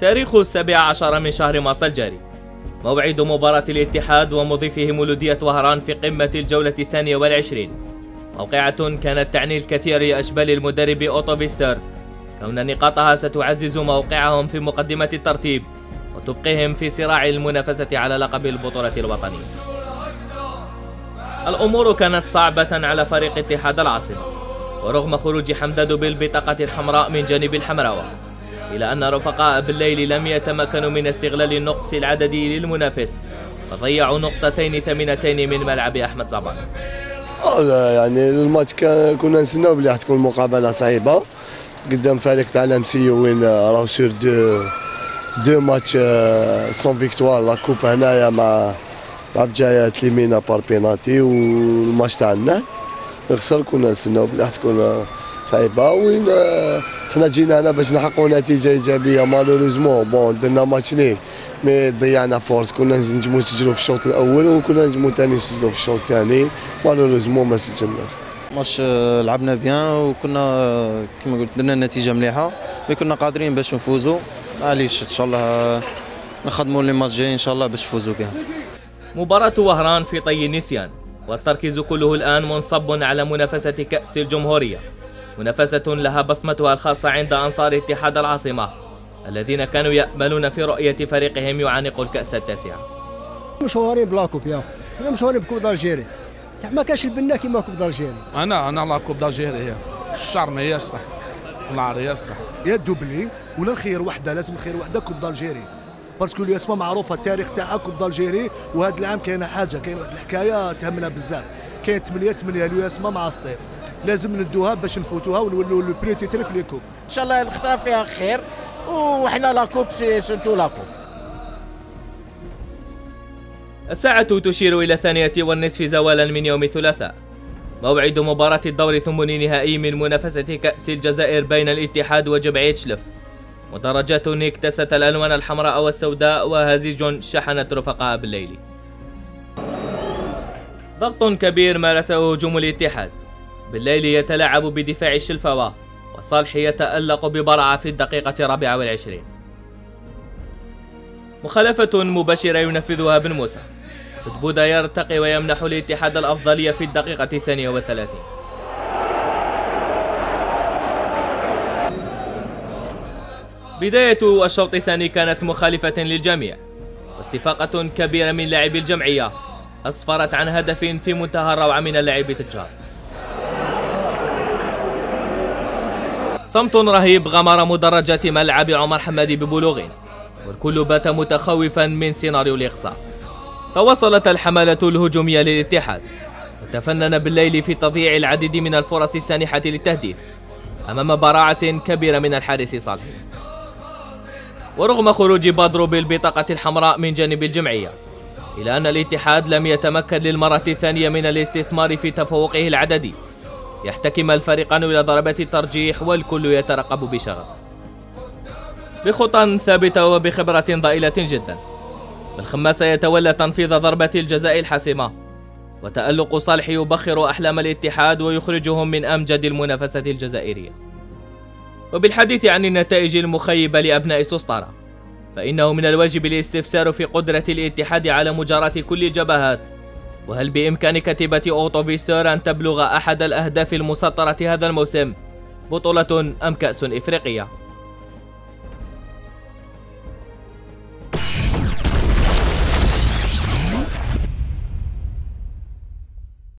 تاريخ السابع عشر من شهر مارس الجاري. موعد مباراة الاتحاد ومضيفه مولودية وهران في قمة الجولة الثانية والعشرين. موقعة كانت تعني الكثير لأشبال المدرب أوتو بيستر. كون نقاطها ستعزز موقعهم في مقدمة الترتيب وتبقيهم في صراع المنافسة على لقب البطولة الوطنية. الأمور كانت صعبة على فريق اتحاد العاصمة ورغم خروج حمداد بالبطاقة الحمراء من جانب الحمراوة. إلى أن رفقاء بلايلي لم يتمكنوا من استغلال النقص العددي للمنافس. فضيعوا نقطتين ثمينتين من ملعب أحمد آه، يعني الماتش كنا نستناو بلي تكون مقابلة صعيبة. قدام فريق تاع l'MCO وين راهو sur deux deux matchs sans victoire la coupe هنايا مع مع بجايه ت élimina par penalty وال match تاع النهر. خسر كنا نستناو بلي تكون صعيبة. وين آه، حنا جينا هنا باش نحققوا نتيجه ايجابيه malheureusement bon درنا match nul mais ضيعنا فرص كنا نجمو نسجلوا في الشوط الأول وكنا نجمو ثاني نسجلوا في الشوط الثاني malheureusement ما سجلناش ماتش لعبنا bien وكنا كما قلت درنا نتيجه مليحه mais كنا قادرين باش نفوزوا معليش ان شاء الله نخدموا les matchs جاي ان شاء الله باش نفوزوا بها مباراة وهران في طي النسيان والتركيز كله الآن منصب على منافسة كأس الجمهورية منافسة لها بصمتها الخاصة عند أنصار اتحاد العاصمة الذين كانوا يأملون في رؤية فريقهم يعانق الكأس التاسعة مشهورين بلا coupe يا اخو إحنا مشهورين ب coupe d'Algérie. تاع ما كاش البنا كيما coupe d'Algérie. أنا أنا على coupe d'Algérie هي. الشعر ما هي الصح. النهار هي الصح. يا doublé ولا نخير وحدة لازم نخير وحدة coupe d'Algérie. parce que l'USMA معروفة التاريخ تاعها coupe d'Algérie وهذا العام كاينة حاجة كاينة واحد الحكاية تهمنا بزاف. كاين 8 8 l'USMA مع سطيف لازم ندوها باش نفوتوها ونولوا le plus titré في les coupes إن شاء الله نختار فيها خير. وحنا la coupe c'est surtout la coupe. الساعة تشير إلى الثانية والنصف زوالا من يوم الثلاثاء. موعد مباراة الدور ثمن نهائي من منافسة كأس الجزائر بين الاتحاد وجمعية شلف مدرجات اكتست الألوان الحمراء والسوداء وأهازيج شحنت رفقاء بلايلي. ضغط كبير مارسه هجوم الاتحاد. بالليل يتلاعب بدفاع الشلفوة وصالح يتألق ببرعة في الدقيقة الرابعة والعشرين. مخالفة مباشرة ينفذها بن موسى. فتبودا يرتقي ويمنح الاتحاد الأفضلية في الدقيقة الثانية والثلاثين. بداية الشوط الثاني كانت مخالفة للجميع واستفاقة كبيرة من لاعبي الجمعية أسفرت عن هدف في منتهى الروعة من اللاعب تجار. صمت رهيب غمر مدرجات ملعب عمر حمادي ببلوغين والكل بات متخوفا من سيناريو الإقصاء. تواصلت الحملة الهجومية للاتحاد وتفنن بالليل في تضييع العديد من الفرص السانحة للتهديف أمام براعة كبيرة من الحارس صالح. ورغم خروج بادرو بالبطاقة الحمراء من جانب الجمعية إلى أن الاتحاد لم يتمكن للمرة الثانية من الاستثمار في تفوقه العددي يحتكم الفريقان إلى ضربات الترجيح والكل يترقب بشغف. بخطى ثابتة وبخبرة ضئيلة جدا. الخماسة يتولى تنفيذ ضربة الجزاء الحاسمة. وتألق صالح يبخر أحلام الاتحاد ويخرجهم من أمجد المنافسة الجزائرية. وبالحديث عن النتائج المخيبة لأبناء سوسطارة فإنه من الواجب الاستفسار في قدرة الاتحاد على مجاراة كل الجبهات وهل بإمكان كتيبة أوتوبيسور أن تبلغ أحد الأهداف المسطرة هذا الموسم؟ بطولة أم كأس إفريقية؟